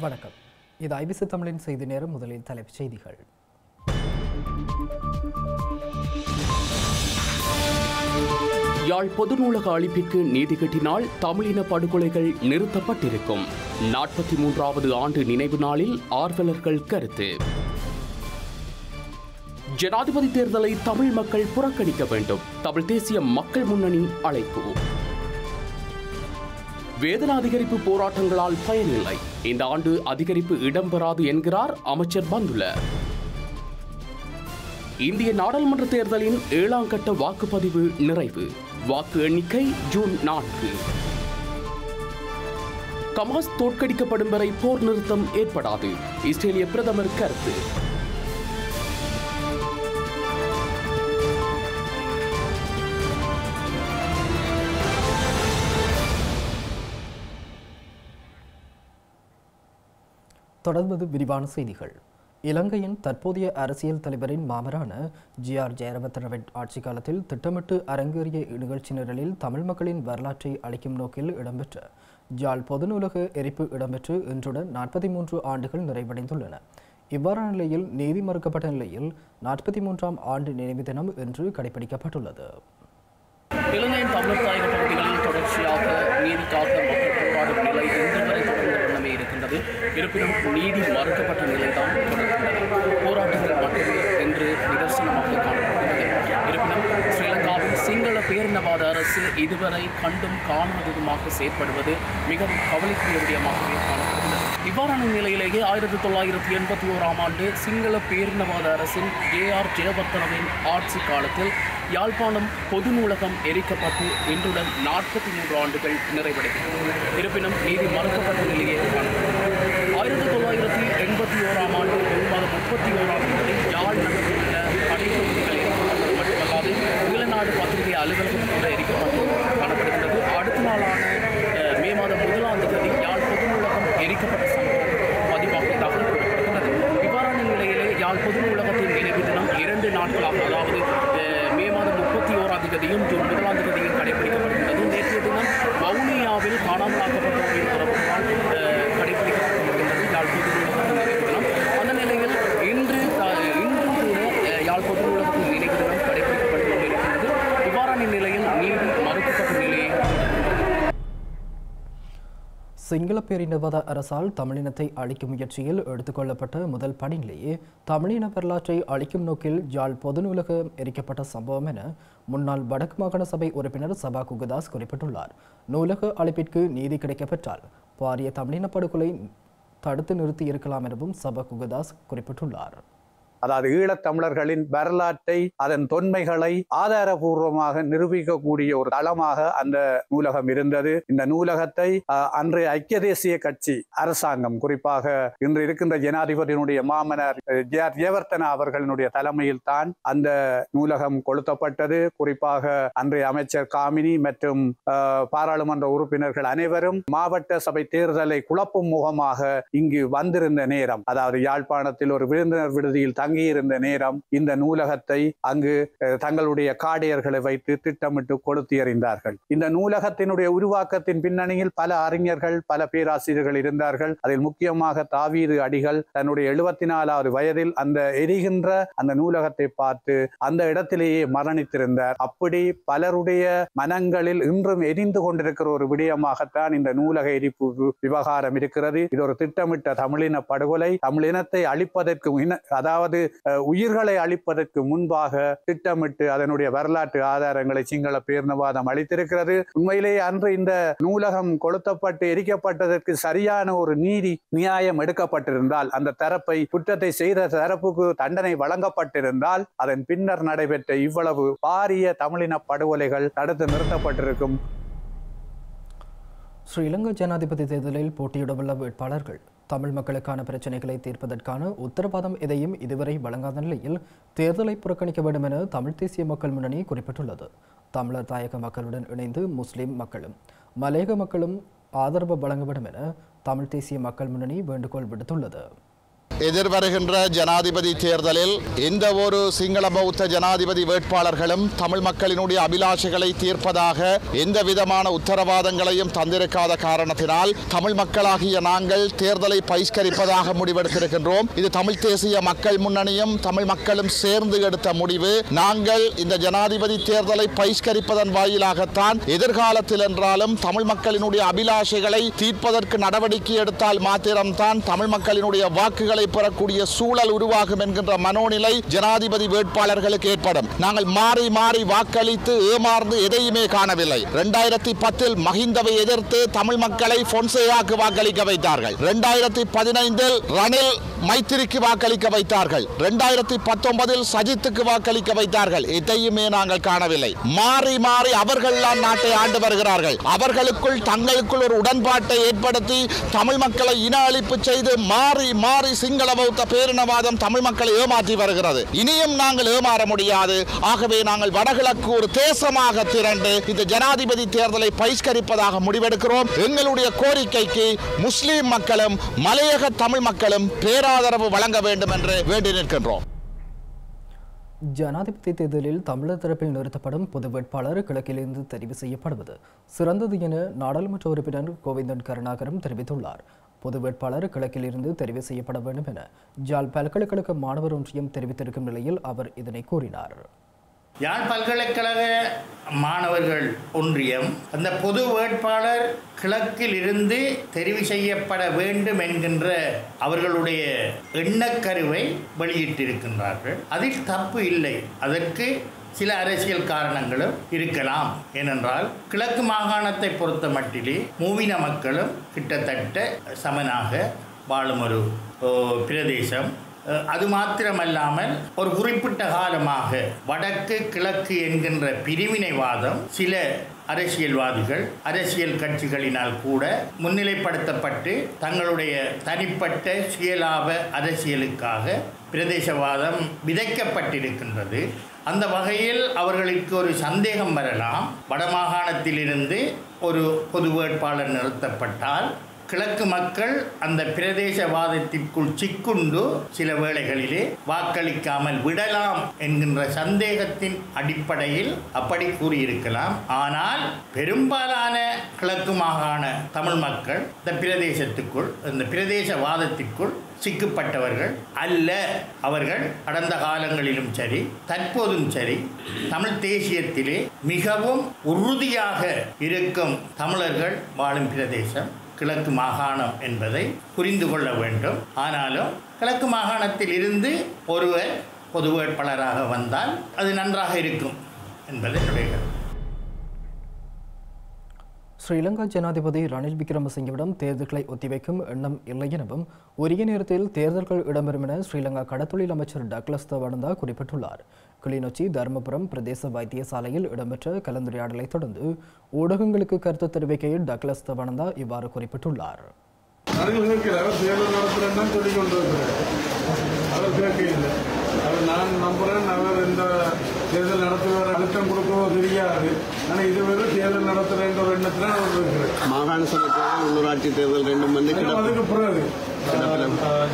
வணக்கம். இது ஐபிசி தமிழின் செய்தி நேரம் முதலில் தலைப்புச் செய்திகள். யாழ் பொது நூலக அழிப்பிற்கு நீதி கட்டினால் தமிழின படுகொலைகள் நிறுத்தப்பட்டிருக்கும். நாற்பத்தி மூன்றாவது ஆண்டு நினைவு நாளில் ஆர்வலர்கள் கருத்து. ஜனாதிபதி தேர்தலை தமிழ் மக்கள் புறக்கணிக்க வேண்டும். தமிழ் தேசிய மக்கள் முன்னணி அழைப்பு. வேதன அதிகரிப்பு போராட்டங்களால் பயனில்லை. இந்த ஆண்டு அதிகரிப்பு இடம்பெறாது என்கிறார் அமைச்சர் பந்துல. இந்திய நாடாளுமன்ற தேர்தலின் ஏழாம் கட்ட வாக்குப்பதிவு நிறைவு. வாக்கு எண்ணிக்கை ஜூன் நான்கு. கமாஸ் தோற்கடிக்கப்படும் வரை போர் நிறுத்தம் ஏற்படாது. இஸ்ரேலிய பிரதமர் கருத்து. தொடர்வது விரிவான செய்திகள். இலங்கையின் தற்போதைய அரசியல் தலைவரின் மாமரான ஜி ஆர் ஜெயரவர்த்தனவின் ஆட்சி காலத்தில் திட்டமிட்டு அரங்கேறிய நிகழ்ச்சி நிரலில் தமிழ் மக்களின் வரலாற்றை அளிக்கும் நோக்கில் இடம்பெற்ற ஜாழ் பொதுநூலக எரிப்பு இடம்பெற்று இன்றுடன் நாற்பத்தி மூன்று ஆண்டுகள் நிறைவடைந்துள்ளன. இவ்வாறான நிலையில் நீதி மறுக்கப்பட்ட நிலையில் நாற்பத்தி மூன்றாம் ஆண்டு நினைவு தினம் இன்று கடைபிடிக்கப்பட்டுள்ளது இலங்கையின் தமிழர் தாயக பகுதிகளில் தொடர்ச்சியாக நீதிக்காக மக்கள் போராடும் நிலை இன்று வரை தொடர்ந்த வண்ணமே இருக்கின்றது இருப்பினும் நீதி மறுக்கப்பட்ட நிலைதான் போராட்டங்கள் மட்டுமே என்று நிதர்சனமாக காணப்படுகிறது. இருப்பினும் ஸ்ரீலங்காவின் சிங்கள பேரினவாத அரசு இதுவரை கண்டும் காணாததுமாக செயற்படுவது மிகவும் கவலைக்குரிய விடயமாகவே காணப்படுகிறது. இவ்வாறான நிலையிலேயே ஆயிரத்தி தொள்ளாயிரத்தி எண்பத்தி ஓராம் ஆண்டு சிங்கள பேரினவாத அரசின் ஏ ஆர் ஜெயவர்த்தனவின் ஆட்சி காலத்தில் யாழ்ப்பாணம் பொது நூலகம் எரிக்கப்பட்டு இன்றுடன் நாற்பத்தி மூன்று ஆண்டுகள் நிறைவடைகிறது. இருப்பினும் நீதி மறுக்கப்பட்ட நிலையே காணப்படுகிறது ஆயிரத்தி தொள்ளாயிரத்தி எண்பத்தி ஓராம் ஆண்டு மாதம் முப்பத்தி ஓராம் தேதி யாழ் நகரில் உள்ள கடைப்பகுதிகள் மட்டுமல்லாது ஈழநாடு பத்திரிகை அலுவலகம் கூட எரிக்கப்பட்டு காணப்படுகிறது அடுத்த நாளான மே மாதம் முதலாம் தேதி யாழ் பொது நூலகம் எரிக்கப்பட்ட சம்பவம் பதிவாக தகவல் கூறப்படுகிறது இவ்வாறான நிலையிலே யாழ் பொது நூலகத்தின் நினைவு தினம் இரண்டு நாட்களாக சிங்கள பேரினவாத அரசால் தமிழினத்தை அழிக்கும் முயற்சியில் எடுத்துக்கொள்ளப்பட்ட முதல் படிநிலையே தமிழின வரலாற்றை அழிக்கும் நோக்கில் ஜாழ் பொது நூலகம் எரிக்கப்பட்ட சம்பவம் என முன்னாள் வடக்கு மாகாண சபை உறுப்பினர் சபா குகுதாஸ் குறிப்பிட்டுள்ளார். நூலக அழைப்பிற்கு நீதி கிடைக்கப்பெற்றால் பாரிய தமிழின படுகொலை தடுத்து நிறுத்தி இருக்கலாம் எனவும் சபா குகுதாஸ் குறிப்பிட்டுள்ளார். அதாவது ஈழத்தமிழர்களின் வரலாற்றை அதன் தொன்மைகளை ஆதாரபூர்வமாக நிரூபிக்கக்கூடிய ஒரு தளமாக அந்த நூலகம் இருந்தது. இந்த நூலகத்தை அன்றைய ஐக்கிய தேசிய கட்சி அரசாங்கம் குறிப்பாக இன்று இருக்கின்ற ஜனாதிபதியினுடைய மாமனார் ஜே ஆர் ஜெயவர்த்தனா அவர்களினுடைய தலைமையில் தான் அந்த நூலகம் கொளுத்தப்பட்டது. குறிப்பாக அன்றைய அமைச்சர் காமினி மற்றும் பாராளுமன்ற உறுப்பினர்கள் அனைவரும் மாவட்ட சபை தேர்தலை குழப்பும் முகமாக இங்கு வந்திருந்த நேரம். அதாவது யாழ்ப்பாணத்தில் ஒரு விருந்தினர் விடுதியில் தங்கியிருந்த நேரம் இந்த நூலகத்தை அங்கு தங்களுடைய காடையர்களை வைத்து திட்டமிட்டு கொளுத்தி எறிந்தார்கள். இந்த நூலகத்தினுடைய உருவாக்கத்தின் பின்னணியில் பல அறிஞர்கள் பல பேராசிரியர்கள் இருந்தார்கள். அதில் முக்கியமாக தாவீது அடிகள் தன்னுடைய எழுபத்தி நாலாவது வயதில் அந்த எரிகின்ற அந்த நூலகத்தை பார்த்து அந்த இடத்திலேயே மரணித்திருந்தார். அப்படி பலருடைய மனங்களில் இன்றும் எரிந்து கொண்டிருக்கிற ஒரு விடயமாகத்தான் இந்த நூலக எரிப்பு விவகாரம் இருக்கிறது. இது ஒரு திட்டமிட்ட தமிழின படுகொலை. தமிழினத்தை அழிப்பதற்கு அதாவது கொண்டு உயிர்களை அளிப்பதற்கு முன்பாக திட்டமிட்டு அதனுடைய வரலாற்று ஆதாரங்களை சிங்கள பேரினவாதம் அளித்திருக்கிறது. உண்மையிலேயே அன்று இந்த நூலகம் கொளுத்தப்பட்டு எரிக்கப்பட்டதற்கு சரியான ஒரு நீதி நியாயம் எடுக்கப்பட்டிருந்தால் அந்த தரப்பை குற்றத்தை செய்த தரப்புக்கு தண்டனை வழங்கப்பட்டிருந்தால் அதன் பின்னர் நடைபெற்ற இவ்வளவு பாரிய தமிழின படுகொலைகள் தடுத்து நிறுத்தப்பட்டிருக்கும். ஸ்ரீலங்கா ஜனாதிபதி தேர்தலில் போட்டியிடவுள்ள வேட்பாளர்கள் தமிழ் மக்களுக்கான பிரச்சினைகளை தீர்ப்பதற்கான உத்தரவாதம் எதையும் இதுவரை வழங்காத நிலையில் தேர்தலை புறக்கணிக்க வேண்டும் என தமிழ் தேசிய மக்கள் முன்னணி குறிப்பிட்டுள்ளது. தமிழர் தாயக மக்களுடன் இணைந்து முஸ்லிம் மக்களும் மலேக மக்களும் ஆதரவு வழங்க வேண்டும் என தமிழ் தேசிய மக்கள் முன்னணி வேண்டுகோள் விடுத்துள்ளது. எதிர்வருகின்ற ஜனாதிபதி தேர்தலில் எந்த ஒரு சிங்கள பௌத்த ஜனாதிபதி வேட்பாளர்களும் தமிழ் மக்களினுடைய அபிலாஷைகளை தீர்ப்பதாக எந்த விதமான உத்தரவாதங்களையும் தந்திருக்காத காரணத்தினால் தமிழ் மக்களாகிய நாங்கள் தேர்தலை பகிஷ்கரிப்பதாக முடிவெடுத்திருக்கின்றோம். இது தமிழ் தேசிய மக்கள் முன்னணியும் தமிழ் மக்களும் சேர்ந்து எடுத்த முடிவு. நாங்கள் இந்த ஜனாதிபதி தேர்தலை பகிஷ்கரிப்பதன் வாயிலாகத்தான் எதிர்காலத்தில் என்றாலும் தமிழ் மக்களினுடைய அபிலாஷைகளை தீர்ப்பதற்கு நடவடிக்கை எடுத்தால் மாத்திரம்தான் தமிழ் மக்களினுடைய வாக்குகள் பெறக்கூடிய சூழல் உருவாகும் என்கின்ற மனோநிலை ஜனாதிபதி வேட்பாளர்களுக்கு ஏற்படும். நாங்கள் மாறி மாறி வாக்களித்து ஏமாறுந்து எதையுமே காணவில்லை. இரண்டாயிரத்தி பத்தில் மஹிந்தவை எதிர்த்து தமிழ் மக்களை வாக்களிக்க வைத்தார்கள். இரண்டாயிரத்தி பதினைந்தில் ரணில் மைத்திரிக்கு வாக்களிக்க வைத்தார்கள். இரண்டாயிரத்தி பத்தொன்பதில் சஜித்துக்கு வாக்களிக்க வைத்தார்கள். எதையுமே நாங்கள் காணவில்லை. மாறி மாறி அவர்கள் நாட்டை ஆண்டு வருகிறார்கள். அவர்களுக்குள் தங்களுக்குள் ஒரு உடன்பாட்டை ஏற்படுத்தி தமிழ் மக்களை இன அழிப்பு செய்து மாறி மாறி சிங்கள பௌத்த பேரினவாதம் தமிழ் மக்களை ஏமாற்றி வருகிறது. இனியும் நாங்கள் ஏமாற முடியாது. ஆகவே நாங்கள் வடகிழக்கு ஒரு தேசமாக திரண்டு இந்த ஜனாதிபதி தேர்தலை பகிஷ்கரிப்பதாக முடிவெடுக்கிறோம். எங்களுடைய கோரிக்கைக்கு முஸ்லீம் மக்களும் மலையக தமிழ் மக்களும் பேராதரவு வழங்க வேண்டும் என்று வேண்டி நிற்கின்றோம். ஜனாதிபதி தேர்தலில் தமிழர் தரப்பில் நிறுத்தப்படும் பொது வேட்பாளர் கிழக்கிலிருந்து தெரிவு செய்யப்படுவது சிறந்தது என நாடாளுமன்ற உறுப்பினர் கோவிந்தன் கருணாகரம் தெரிவித்துள்ளார். பொது வேட்பாளர் கிழக்கில் இருந்து தெரிவு செய்யப்பட வேண்டும் என ஜால் பல்கலைக்கழக மாணவர் ஒன்றியம் தெரிவித்திருக்கும் நிலையில் அவர் இதனை கூறினார். யாழ் பல்கலைக்கழக மாணவர்கள் ஒன்றியம் அந்த பொது வேட்பாளர் கிழக்கில் இருந்து தெரிவு செய்யப்பட வேண்டும் என்கின்ற அவர்களுடைய எண்ணக்கருவை வெளியிட்டிருக்கின்றார்கள். அதில் தப்பு இல்லை. அதற்கு சில அரசியல் காரணங்களும் இருக்கலாம். ஏனென்றால் கிழக்கு மாகாணத்தை பொறுத்த மட்டிலே மூவின மக்களும் கிட்டத்தட்ட சமனாக வாழும் ஒரு பிரதேசம். அது மாத்திரமல்லாமல் ஒரு குறிப்பிட்ட காலமாக வடக்கு கிழக்கு என்கின்ற பிரிவினைவாதம் சில அரசியல்வாதிகள் அரசியல் கட்சிகளினால் கூட முன்னிலைப்படுத்தப்பட்டு தங்களுடைய தனிப்பட்ட சுயலாப அரசியலுக்காக பிரதேசவாதம் விதைக்கப்பட்டிருக்கின்றது. அந்த வகையில் அவர்களுக்கு ஒரு சந்தேகம் வரலாம். வடமாகாணத்திலிருந்து ஒரு பொது வேட்பாளர் நிறுத்தப்பட்டால் கிழக்கு மக்கள் அந்த பிரதேசவாதத்திற்குள் சிக்குண்டு சில வேளைகளிலே வாக்களிக்காமல் விடலாம் என்கின்ற சந்தேகத்தின் அடிப்படையில் அப்படி கூறியிருக்கலாம். ஆனால் பெரும்பாலான கிழக்கு மாகாண தமிழ் மக்கள் இந்த பிரதேசத்துக்குள் இந்த பிரதேசவாதத்திற்குள் சிக்கப்பட்டவர்கள் அல்ல. அவர்கள் கடந்த காலங்களிலும் சரி தற்போதும் சரி தமிழ் தேசியத்திலே மிகவும் உறுதியாக இருக்கும் தமிழர்கள் வாழும் பிரதேசம் கிழக்கு மாகாணம் என்பதை புரிந்து கொள்ள வேண்டும். ஆனாலும் கிழக்கு மாகாணத்தில் இருந்து ஒருவர் பொது வேட்பாளராக வந்தால் அது நன்றாக இருக்கும் என்பதை என்னுடைய ஸ்ரீலங்கா ஜனாதிபதி ரணில் விக்ரமசிங்கவிடம் தேர்தல்களை ஒத்திவைக்கும் எண்ணம் இல்லை எனவும் உரிய நேரத்தில் தேர்தல்கள் இடம்பெறும் என ஸ்ரீலங்கா கடத்தொழில் அமைச்சர் டக்ளஸ் தவனந்தா குறிப்பிட்டுள்ளார். கிளிநொச்சி தருமபுரம் பிரதேச வைத்தியசாலையில் இடம்பெற்ற கலந்துரையாடலை தொடர்ந்து ஊடகங்களுக்கு கருத்து தெரிவிக்கையில் டக்ளஸ் தவனந்தா இவ்வாறு குறிப்பிட்டுள்ளார். நான் நம்புறேன். அவர் இந்த தேர்தல் நடத்துவார் அழுத்தம் கொடுக்கவோ தெரியாது. ஆனால் இதுவரை தேர்தல் நடத்துறேன்ற ஒரு எண்ணத்தில் அவர் இருக்கிறார். மாகாண சபை தேர்தல் உள்ளூராட்சி தேர்தல் ரெண்டும் வந்து அதுக்கு பிறகு.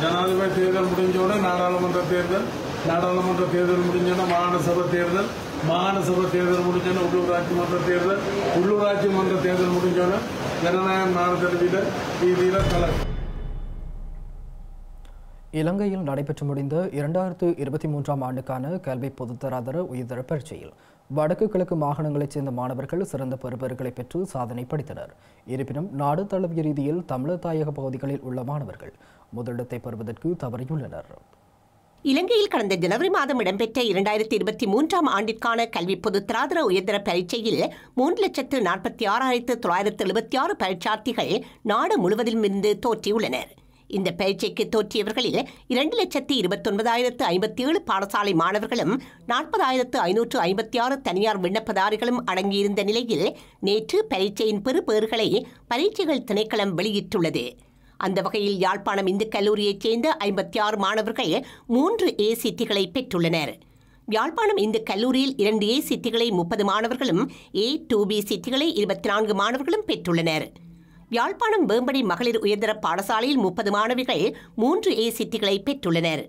ஜனாதிபதி தேர்தல் முடிஞ்சோடனே நாடாளுமன்ற தேர்தல் நாடாளுமன்ற தேர்தல் முடிஞ்சோன்னா மாகாண சபை தேர்தல் மாகாண சபை தேர்தல் முடிஞ்சோன்னா உள்ளூராட்சி மன்ற தேர்தல் உள்ளூராட்சி மன்ற தேர்தல் முடிஞ்சோன்னா ஜனநாயகம் நாடு ரீதியில் கலர் இலங்கையில் நடைபெற்று முடிந்த இரண்டாயிரத்து இருபத்தி மூன்றாம் ஆண்டுக்கான கல்வி பொதுத்தராதர உயர்தர பரீட்சையில் வடக்கு கிழக்கு மாகாணங்களைச் சேர்ந்த மாணவர்கள் சிறந்த பெறுபர்களை பெற்று சாதனை படைத்தனர். இருப்பினும் நாடு தழுவிய ரீதியில் தமிழர் தாயக பகுதிகளில் உள்ள மாணவர்கள் முதலிடத்தை பெறுவதற்கு தவறியுள்ளனர். இலங்கையில் கடந்த ஜனவரி மாதம் இடம்பெற்ற இரண்டாயிரத்தி இருபத்தி மூன்றாம் ஆண்டிற்கான கல்வி பொதுத்தராதர உயர்தர பரீட்சையில் மூன்று லட்சத்து நாற்பத்தி ஆறாயிரத்து தொள்ளாயிரத்து எழுபத்தி ஆறு பரீட்சார்த்திகள் நாடு முழுவதிலும் இருந்து தோற்றியுள்ளனர். இந்த பரீட்சைக்கு தோற்றியவர்களில் இரண்டு லட்சத்தி இருபத்தொன்பதாயிரத்து ஐம்பத்தி ஏழு பாடசாலை மாணவர்களும் நாற்பதாயிரத்து ஐநூற்று ஐம்பத்தி ஆறு தனியார் விண்ணப்பதாரிகளும் அடங்கியிருந்த நிலையில் நேற்று பரீட்சையின் பெறுபேறுகளை பரீட்சைகள் திணைக்களம் வெளியிட்டுள்ளது. அந்த வகையில் யாழ்ப்பாணம் இந்து கல்லூரியைச் சேர்ந்த ஐம்பத்தி ஆறு மாணவர்கள் மூன்று ஏ சித்திகளை பெற்றுள்ளனர். யாழ்ப்பாணம் இந்து கல்லூரியில் இரண்டு ஏ சித்திகளை முப்பது மாணவர்களும் ஏ டூ பி சித்திகளை இருபத்தி நான்கு மாணவர்களும் பெற்றுள்ளனர். யாழ்ப்பாணம் வேம்படி மகளிர் உயர்தர பாடசாலையில் முப்பது மாணவிகள் மூன்று ஏ சித்திகளை பெற்றுள்ளனர்.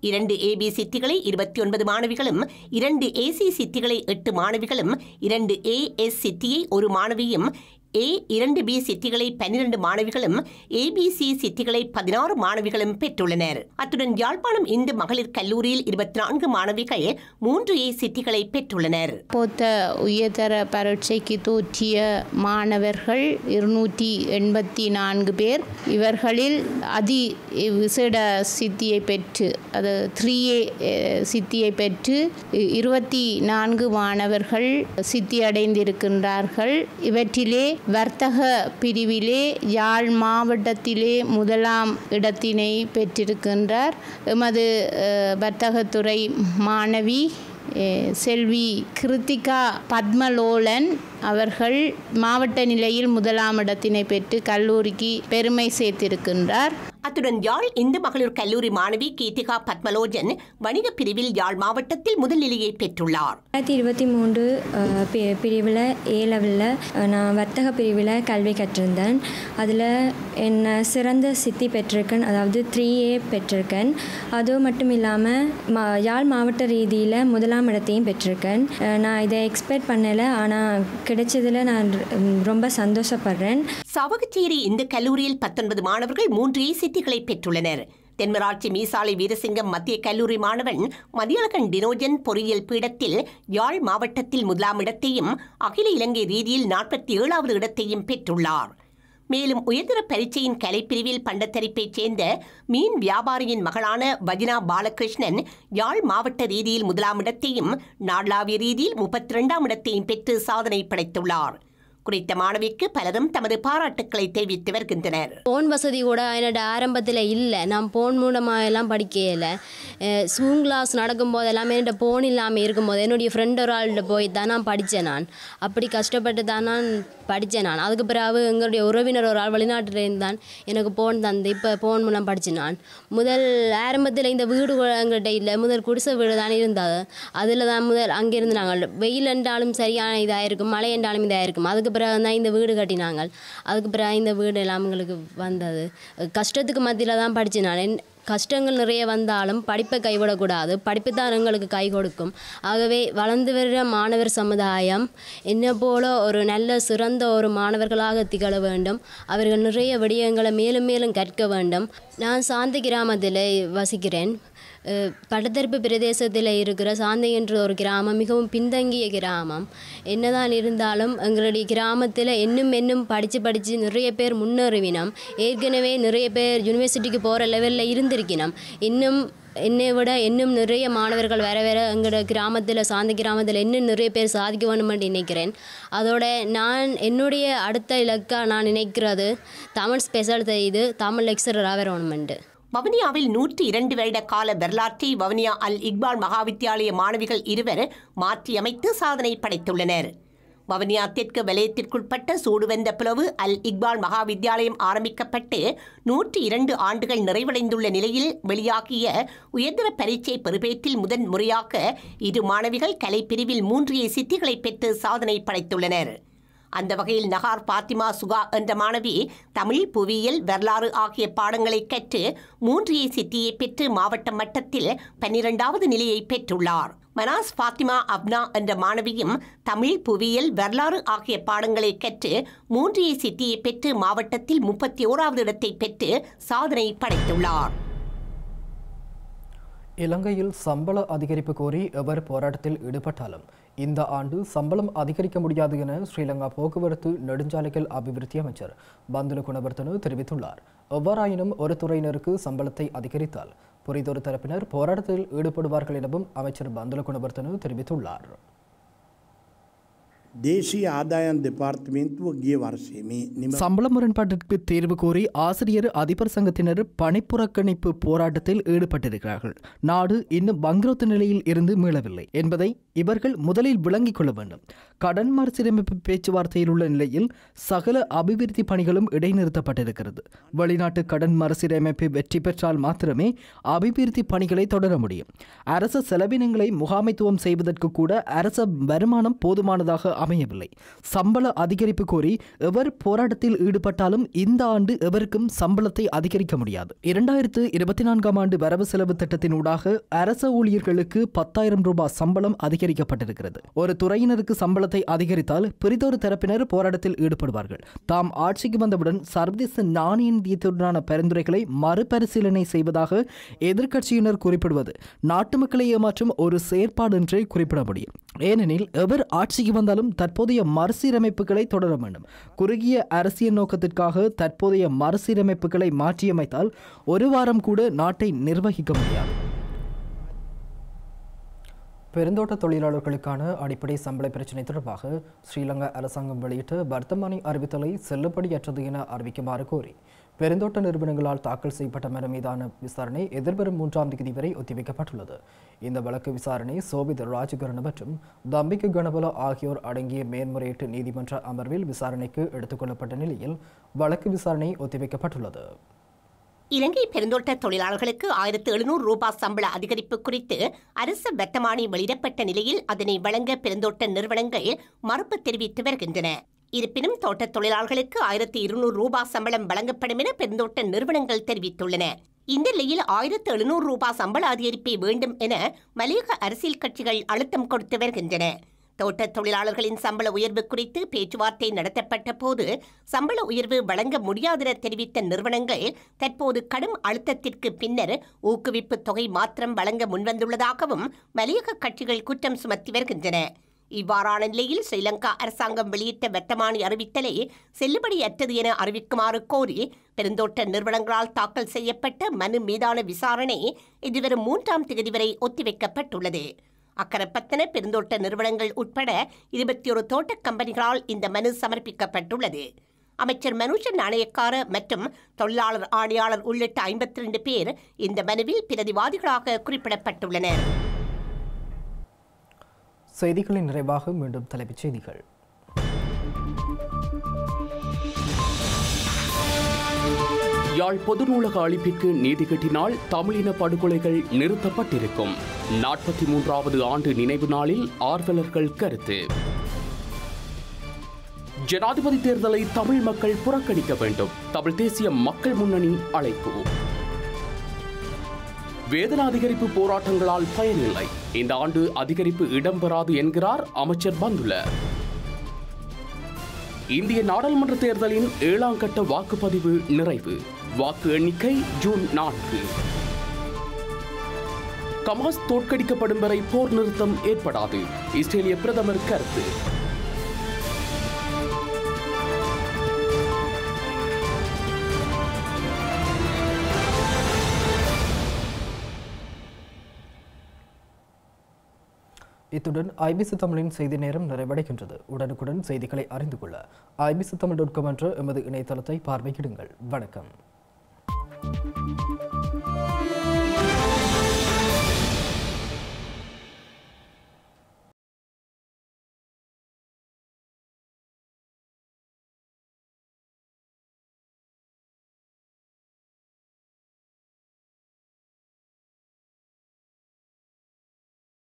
இரண்டு ஏபி சித்திகளை இருபத்தி ஒன்பது மாணவிகளும் இரண்டு ஏசி சித்திகளை எட்டு மாணவிகளும் இரண்டு ஏ எஸ் சித்தியை ஒரு மாணவியும் ஏ இரண்டு பி சித்திகளை பன்னிரண்டு மாணவிகளும் ஏபிசி சித்திகளை பதினாறு மாணவிகளும் பெற்றுள்ளனர். அத்துடன் யாழ்ப்பாணம் இந்து மகளிர் கல்லூரியில் இருபத்தி நான்கு மாணவிகள் மூன்று ஏ சித்திகளை பெற்றுள்ளனர். போத்த உயர்தர பரீட்சைக்கு தோற்றிய மாணவர்கள் இருநூற்றி எண்பத்தி நான்கு பேர். இவர்களில் அதி விசேட சித்தியை பெற்று அது த்ரீ ஏ சித்தியை பெற்று இருபத்தி நான்கு மாணவர்கள் சித்தி அடைந்திருக்கின்றார்கள் இவற்றிலே வர்த்தக பிரிவிலே யாழ் மாவட்டத்திலே முதலாம் இடத்தினை பெற்றிருக்கின்றார். எமது வர்த்தகத்துறை மாணவி செல்வி கிருத்திகா பத்மலோலன் அவர்கள் மாவட்ட நிலையில் முதலாம் இடத்தினை பெற்று கல்லூரிக்கு பெருமை சேர்த்திருக்கின்றார். அத்துடன் யாழ் இந்து மகளிர் கல்லூரி மாணவி கீர்த்திகா பத்மலோஜன் வணிக பிரிவில் யாழ் மாவட்டத்தில் முதல் நிலையை பெற்றுள்ளார். ரெண்டாயிரத்தி இருபத்தி மூன்று பிரிவில் ஏ லெவலில் நான் வர்த்தக பிரிவில் கல்வி கற்றிருந்தேன். அதில் என்ன சிறந்த சித்தி பெற்றிருக்கேன் அதாவது த்ரீ ஏ பெற்றிருக்கேன். அது மட்டும் இல்லாமல் மா யாழ் மாவட்ட ரீதியில் முதலாம் இடத்தையும் பெற்றிருக்கேன். நான் இதை எக்ஸ்பெக்ட் பண்ணலை ஆனால் கிடைச்சதில் நான் ரொம்ப சந்தோஷப்படுறேன். சாவகச்சேரி இந்து கல்லூரியில் பத்தொன்பது மாணவர்கள் மூன்று ஏ சித்திகளை பெற்றுள்ளனர். தென்மராட்சி மீசாலை வீரசிங்கம் மத்திய கல்லூரி மாணவன் மதியழகன் டினோஜன் பொறியியல் பீடத்தில் யாழ் மாவட்டத்தில் முதலாம் இடத்தையும் அகில இலங்கை ரீதியில் நாற்பத்தி ஏழாவது இடத்தையும் பெற்றுள்ளார். மேலும் உயர்தர பரீட்சையின் கலைப்பிரிவில் பண்டத்தரிப்பைச் சேர்ந்த மீன் வியாபாரியின் மகளான வஜினா பாலகிருஷ்ணன் யாழ் மாவட்ட ரீதியில் முதலாம் இடத்தையும் நாடளாவிய ரீதியில் முப்பத்தி இரண்டாம் இடத்தையும் பெற்று சாதனை படைத்துள்ளார். குறித்த மாணவிக்கு பலரும் தமது பாராட்டுக்களை தெரிவித்து வருகின்றனர். போன் வசதி கூட என்னோட ஆரம்பத்தில் இல்லை. நான் ஃபோன் மூலமாக எல்லாம் படிக்கல ஸ்கூல் கிளாஸ் நடக்கும்போது எல்லாமே என்னோட ஃபோன் இல்லாமல் இருக்கும்போது என்னுடைய ஃப்ரெண்ட் ஒரு ஆள்கிட்ட போய் தான் நான் படித்தேன் நான். அப்படி கஷ்டப்பட்டு தான் நான் படித்தேன் நான். அதுக்கு பிறகு எங்களுடைய உறவினர் ஒரு ஆள் வெளிநாட்டில் இருந்தான். எனக்கு போன் தந்து இப்போ போன் மூலம் படித்தேன் நான். முதல் ஆரம்பத்தில் இந்த வீடு எங்கள்கிட்ட இல்லை. முதல் குடிசை வீடு தான் இருந்தது. அதில் தான் முதல் அங்கேருந்து நாங்கள் வெயில் என்றாலும் சரியான இதாக இருக்கும் மழை என்றாலும் இதாக இருக்கும் அதுக்கு பிறகு தான் இந்த வீடு கட்டினாங்க அதுக்கு பிறகு இந்த வீடு எல்லாம் எங்களுக்கு வந்தது. கஷ்டத்துக்கு மத்தியில் தான் படித்தேன் நான் கஷ்டங்கள் நிறைய வந்தாலும் படிப்பை கைவிடக்கூடாது. படிப்பு தான் எங்களுக்கு கை கொடுக்கும். ஆகவே வளர்ந்து வருகிற மாணவர் சமுதாயம் என்ன போல ஒரு நல்ல சிறந்த ஒரு மாணவர்களாக திகழ வேண்டும். அவர்கள் நிறைய விடயங்களை மேலும் மேலும் கற்க வேண்டும். நான் சாந்தி கிராமத்தில் வசிக்கிறேன். அஹ், பிரதேசத்தில் இருக்கிற சாந்தை என்ற ஒரு கிராமம் மிகவும் பின்தங்கிய கிராமம். என்னதான் இருந்தாலும் எங்களுடைய கிராமத்தில் இன்னும் இன்னும் படித்து படித்து நிறைய பேர் முன்னேறுவினோம். ஏற்கனவே நிறைய பேர் யூனிவர்சிட்டிக்கு போகிற லெவலில் இருந்திருக்கணும் இன்னும் என்னை விட இன்னும் நிறைய மாணவர்கள் வேறு வேறு எங்களோட கிராமத்தில் சாந்தி கிராமத்தில் இன்னும் நிறைய பேர் சாதிக்க வேணும்னு நினைக்கிறேன். அதோட நான் என்னுடைய அடுத்த இலக்காக நான் நினைக்கிறது தமிழ் ஸ்பெஷல் செய்து தமிழ் லெக்சரராக வேணுமெண்டு வவுனியாவில் நூற்றி இரண்டு வருட கால வரலாற்றை வவுனியா அல் இக்பால் மகாவித்தியாலய மாணவிகள் இருவர் மாற்றியமைத்து சாதனை படைத்துள்ளனர். வவுனியா தெற்கு வலயத்திற்குட்பட்ட சூடுவெந்த புலவு அல் இக்பால் மகாவித்தியாலயம் ஆரம்பிக்கப்பட்டு நூற்றி இரண்டு ஆண்டுகள் நிறைவடைந்துள்ள நிலையில் வெளியாகிய உயர்தர பரீட்சை பெறுபேற்றில் முதன் முறையாக இரு மாணவிகள் கலைப்பிரிவில் மூன்றிய சித்திகளை பெற்று சாதனை படைத்துள்ளனர். அந்த வகையில் நகார் பாத்திமா சுகா என்ற மாணவி தமிழ் புவியியல் வரலாறு ஆகிய பாடங்களை கற்று மூன்றிய சித்தியை பெற்று மாவட்ட மட்டத்தில் பன்னிரெண்டாவது நிலையை பெற்றுள்ளார். மனாஸ் ஃபாத்திமா அப்னா என்ற மாணவியும் தமிழ் புவியியல் வரலாறு ஆகிய பாடங்களை கற்று மூன்றிய சித்தியை பெற்று மாவட்டத்தில் முப்பத்தி ஓராவது இடத்தை பெற்று சாதனை படைத்துள்ளார். இலங்கையில் சம்பள அதிகரிப்பு கோரி எவர் போராட்டத்தில் ஈடுபட்டாலும் இந்த ஆண்டு சம்பளம் அதிகரிக்க முடியாது என ஸ்ரீலங்கா போக்குவரத்து நெடுஞ்சாலைகள் அபிவிருத்தி அமைச்சர் பந்துல குணவர்த்தனு தெரிவித்துள்ளார். எவ்வாறாயினும் ஒரு துறையினருக்கு சம்பளத்தை அதிகரித்தால் புரிதொரு தரப்பினர் போராட்டத்தில் ஈடுபடுவார்கள் எனவும் அமைச்சர் பந்துல குணவர்த்தனு தெரிவித்துள்ளார். தேசிய ஆதாயம் டிபார்ட்மெண்ட் ஒக்கிய வருஷமே சம்பள முரண்பாட்டிற்கு தேர்வு கோரி ஆசிரியர் அதிபர் சங்கத்தினர் பணிப்புறக்கணிப்பு போராட்டத்தில் ஈடுபட்டிருக்கிறார்கள். நாடு இன்னும் பங்குரோத்து நிலையில் இருந்து மீளவில்லை என்பதை இவர்கள் முதலில் விளங்கிக் கொள்ள வேண்டும். கடன் மறுசீரமைப்பு பேச்சுவார்த்தையில் உள்ள நிலையில் சகல அபிவிருத்தி பணிகளும் இடைநிறுத்தப்பட்டிருக்கிறது. வெளிநாட்டு கடன் மறுசீரமைப்பு வெற்றி பெற்றால் மாத்திரமே அபிவிருத்தி பணிகளை தொடர முடியும். அரச செலவினங்களை முகாமைத்துவம் செய்வதற்கு கூட அரச வருமானம் போதுமானதாக அமையவில்லை. சம்பள அதிகரிப்பு கோரி எவர் போராட்டத்தில் ஈடுபட்டாலும் இந்த ஆண்டு எவருக்கும் சம்பளத்தை அதிகரிக்க முடியாது. இரண்டாயிரத்து இருபத்தி நான்காம் ஆண்டு வரவு செலவு திட்டத்தினூடாக அரச ஊழியர்களுக்கு பத்தாயிரம் ரூபாய் சம்பளம் அதிகரிக்கப்பட்டிருக்கிறது. ஒரு துறையினருக்கு சம்பளத்தை அதிகரித்தால் பிரிதொரு தரப்பினர் போராட்டத்தில் ஈடுபடுவார்கள். தாம் ஆட்சிக்கு வந்தவுடன் சர்வதேச நாணய நிதியத்துடனான பரிந்துரைகளை மறுபரிசீலனை செய்வதாக எதிர்க்கட்சியினர் குறிப்பிடுவது நாட்டு மக்களை ஏமாற்றும் ஒரு செயற்பாடு என்றே குறிப்பிட முடியும். ஏனெனில் எவர் ஆட்சிக்கு வந்தாலும் தற்போதைய மறுசீரமைப்புகளை தொடர வேண்டும். குறுகிய அரசியல் நோக்கத்திற்காக தற்போதைய மறுசீரமைப்புகளை மாற்றியமைத்தால் ஒரு வாரம் கூட நாட்டை நிர்வகிக்க முடியாது. பெருந்தோட்ட தொழிலாளர்களுக்கான அடிப்படை சம்பள பிரச்சினை தொடர்பாக ஸ்ரீலங்கா அரசாங்கம் வெளியிட்ட வர்த்தமானி அறிவித்தலை செல்லுபடியற்றது என அறிவிக்குமாறு கோரி பெருந்தோட்ட நிறுவனங்களால் தாக்கல் செய்யப்பட்ட மனு மீதான விசாரணை எதிர்வரும் மூன்றாம் தேதி வரை ஒத்திவைக்கப்பட்டுள்ளது. இந்த வழக்கு விசாரணை சோபித் ராஜகரண மற்றும் தம்பிக்கு கணபல ஆகியோர் அடங்கிய மேன்முறையீட்டு நீதிமன்ற அமர்வில் விசாரணைக்கு எடுத்துக்கொள்ளப்பட்ட நிலையில் வழக்கு விசாரணை ஒத்திவைக்கப்பட்டுள்ளது. இலங்கை பெருந்தோட்ட தொழிலாளர்களுக்கு ஆயிரத்து எழுநூறு ரூபாய் சம்பள அதிகரிப்பு குறித்து அரசு வர்த்தமானி வெளியிடப்பட்ட நிலையில் அதனை வழங்க பெருந்தோட்ட நிறுவனங்கள் மறுப்பு தெரிவித்து வருகின்றன. இருப்பினும் தோட்டத் தொழிலாளர்களுக்கு ஆயிரத்தி இருநூறு ரூபாய் சம்பளம் வழங்கப்படும் என பெருந்தோட்ட நிறுவனங்கள் தெரிவித்துள்ளன. இந்த நிலையில் ஆயிரத்து எழுநூறு ரூபாய் சம்பள அதிகரிப்பை வேண்டும் என மலையக அரசியல் கட்சிகள் அழுத்தம் கொடுத்து வருகின்றன. தோட்டத் தொழிலாளர்களின் சம்பள உயர்வு குறித்து பேச்சுவார்த்தை நடத்தப்பட்ட போது சம்பள உயர்வு வழங்க முடியாதென தெரிவித்த நிறுவனங்கள் தற்போது கடும் அழுத்தத்திற்கு பின்னர் ஊக்குவிப்பு தொகை மாத்திரம் வழங்க முன்வந்துள்ளதாகவும் மலையக கட்சிகள் குற்றம் சுமத்தி வருகின்றன. இவ்வாறான நிலையில் ஸ்ரீலங்கா அரசாங்கம் வெளியிட்ட வர்த்தமானி அறிவித்தலை செல்லுபடியற்றது என அறிவிக்குமாறு கோரி பெருந்தோட்ட நிறுவனங்களால் தாக்கல் செய்யப்பட்ட மனு மீதான விசாரணை இதுவரும் மூன்றாம் தேதி வரை ஒத்திவைக்கப்பட்டுள்ளது. அக்கரப்பத்தன பெருந்தோட்ட நிறுவனங்கள் உட்பட இருபத்தி ஒரு தோட்ட கம்பெனிகளால் இந்த மனு சமர்ப்பிக்கப்பட்டுள்ளது. அமைச்சர் மனுஷன் நாணயக்கார மற்றும் தொழிலாளர் ஆணையாளர் உள்ளிட்ட ஐம்பத்தி ரெண்டு பேர் இந்த மனுவில் பிரதிவாதிகளாக குறிப்பிடப்பட்டுள்ளனர். செய்திகளின் நிறைவாக மீண்டும் தலைப்புச் செய்திகள். யாழ் பொது நூலக அளிப்பிற்கு நீதி கட்டினால் தமிழின படுகொலைகள் நிறுத்தப்பட்டிருக்கும். நாற்பத்தி மூன்றாவது ஆண்டு நினைவு நாளில் ஆர்வலர்கள் கருத்து. ஜனாதிபதி தேர்தலை தமிழ் மக்கள் புறக்கணிக்க வேண்டும். தமிழ் தேசிய மக்கள் முன்னணி அழைப்பு. வேதன அதிகரிப்பு போராட்டங்களால் பயனில்லை. இந்த ஆண்டு அதிகரிப்பு இடம்பெறாது என்கிறார் அமைச்சர் பந்துல. இந்திய நாடாளுமன்ற தேர்தலின் ஏழாம் கட்ட வாக்குப்பதிவு நிறைவு. வாக்கு எண்ணிக்கை ஜூன் நான்கு. கமாஸ் தோற்கடிக்கப்படும் வரை போர் நிறுத்தம் ஏற்படாது. இஸ்ரேலிய பிரதமர் கருத்து. இத்துடன் ஐபிசி தமிழின் செய்தி நேரம் நிறைவடைகின்றது. உடனுக்குடன் செய்திகளை அறிந்து கொள்ள ஐபிசி தமிழ் டாட் காம் என்ற எமது இணையதளத்தை பார்வையிடுங்கள். வணக்கம். Thank you.